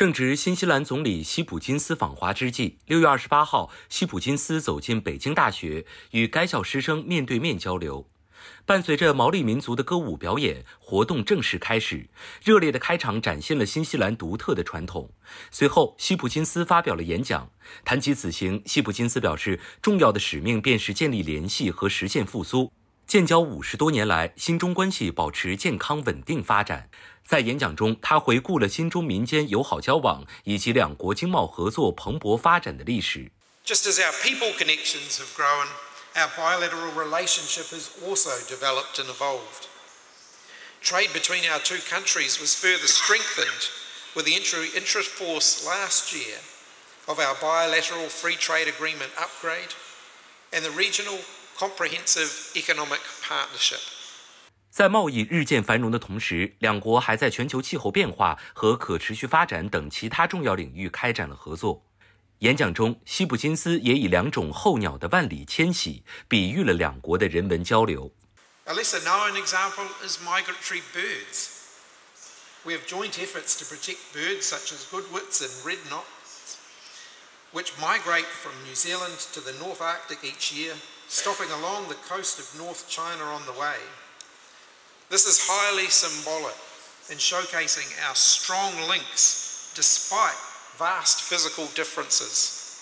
正值新西兰总理希普金斯访华之际，六月二十八号，希普金斯走进北京大学，与该校师生面对面交流。伴随着毛利民族的歌舞表演，活动正式开始。热烈的开场展现了新西兰独特的传统。随后，希普金斯发表了演讲。谈及此行，希普金斯表示，重要的使命便是建立联系和实现复苏。建交五十多年来，新中关系保持健康稳定发展。在演讲中，他回顾了新中民间友好交往以及两国经贸合作蓬勃发展的历史。Just as our people connections have grown, our bilateral relationship has also developed and evolved. Trade between our two countries was further strengthened with the entry into force last year of our bilateral free trade agreement upgrade and the regional comprehensive economic partnership. 在贸易日渐繁荣的同时，两国还在全球气候变化和可持续发展等其他重要领域开展了合作。演讲中，希普金斯也以两种候鸟的万里迁徙比喻了两国的人文交流。At least a known example is migratory birds. We have joint efforts to protect birds such as godwits and red knots, which migrate from New Zealand to the North Arctic each year, stopping along the coast of North China on the way. This is highly symbolic in showcasing our strong links despite vast physical differences.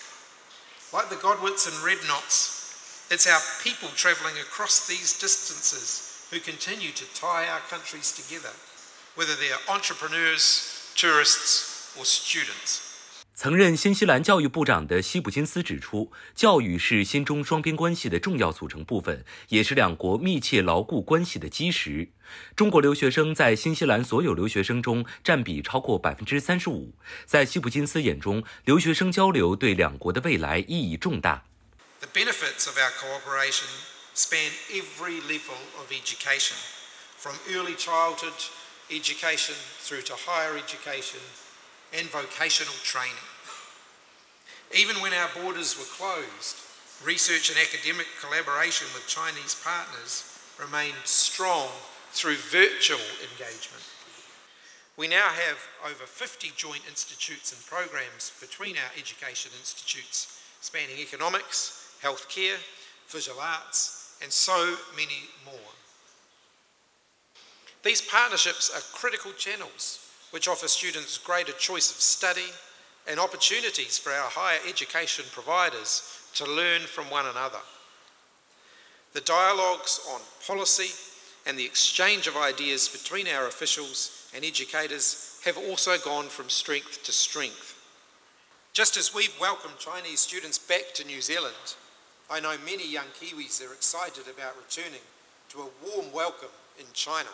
Like the Godwits and Red Knots, it's our people travelling across these distances who continue to tie our countries together, whether they're entrepreneurs, tourists, or students. 曾任新西兰教育部长的希普金斯指出，教育是新中双边关系的重要组成部分，也是两国密切牢固关系的基石。中国留学生在新西兰所有留学生中占比超过百分之三十五。在希普金斯眼中，留学生交流对两国的未来意义重大。The benefits of our cooperation span every level of education, from early childhood education through to higher education. And vocational training. Even when our borders were closed, research and academic collaboration with Chinese partners remained strong through virtual engagement. We now have over 50 joint institutes and programs between our education institutes spanning economics, healthcare, visual arts, and so many more. These partnerships are critical channels which offer students greater choice of study and opportunities for our higher education providers to learn from one another. The dialogues on policy and the exchange of ideas between our officials and educators have also gone from strength to strength. Just as we've welcomed Chinese students back to New Zealand, I know many young Kiwis are excited about returning to a warm welcome in China.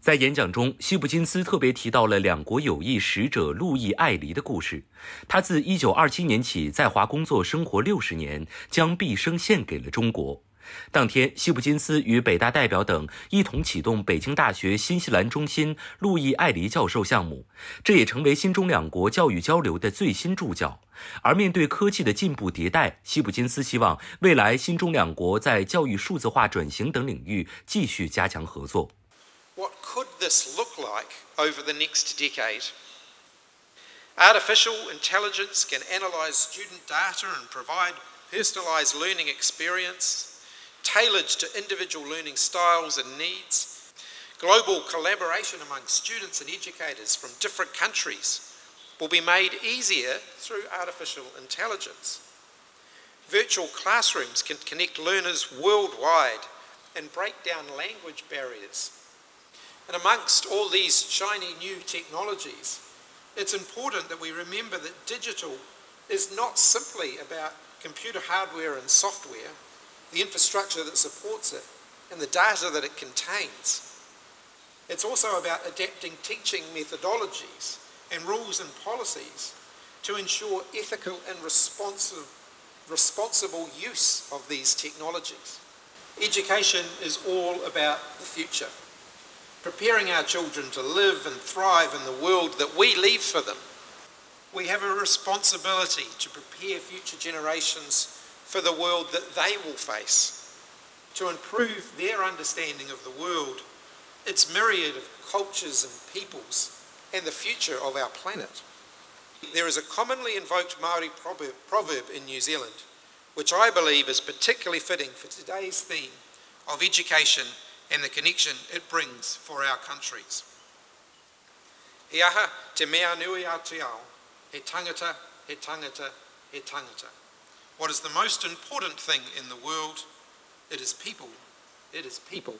在演讲中，希普金斯特别提到了两国友谊使者路易·艾黎的故事。他自1927年起在华工作生活六十年，将毕生献给了中国。当天，希普金斯与北大代表等一同启动北京大学新西兰中心路易·艾黎教授项目，这也成为新中两国教育交流的最新注脚。而面对科技的进步迭代，希普金斯希望未来新中两国在教育数字化转型等领域继续加强合作。Could this look like over the next decade? Artificial intelligence can analyse student data and provide personalised learning experience tailored to individual learning styles and needs. Global collaboration among students and educators from different countries will be made easier through artificial intelligence. Virtual classrooms can connect learners worldwide and break down language barriers and amongst all these shiny new technologies, it's important that we remember that digital is not simply about computer hardware and software, the infrastructure that supports it, and the data that it contains. It's also about adapting teaching methodologies and rules and policies to ensure ethical and responsive, responsible use of these technologies. Education is all about the future preparing our children to live and thrive in the world that we leave for them. We have a responsibility to prepare future generations for the world that they will face, to improve their understanding of the world, its myriad of cultures and peoples, and the future of our planet. There is a commonly invoked Maori proverb, in New Zealand, which I believe is particularly fitting for today's theme of education and the connection it brings for our countries. He aha te mea nui a te ao, he tangata, he tangata, he tangata. What is the most important thing in the world? It is people. It is people.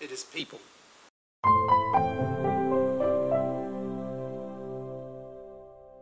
It is people.